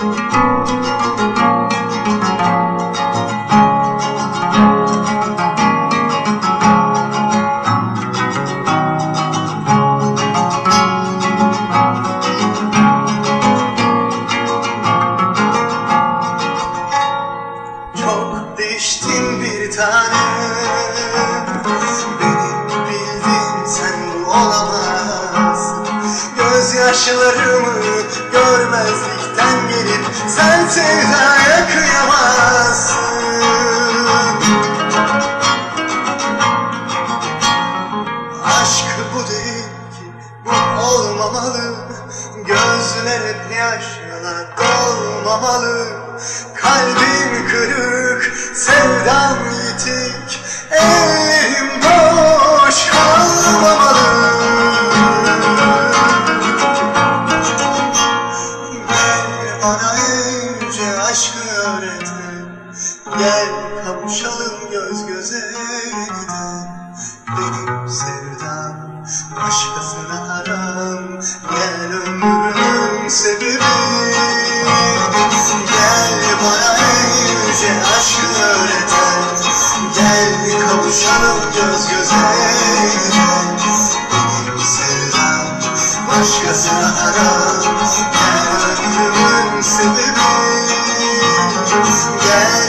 Değiştin bir tane. Benim bildiğim sen olamaz. Gözyaşlarımı görmezlikten Sen sevdaya kıyamazsın. Aşk bu değil ki bu olmamalı. Gözler hep yaşla dolmamalı. Kalbim kırık, sevdam yitik Ellerim Gel kavuşalım göz göze yeniden Benim sevdam başkasına haram. Gel ömrümün sebebi. Gel bana önce aşkı öğreten. Gel kavuşalım göz göze yeniden Benim sevdam başkasına haram. Gel ömrümün sebebi. Gel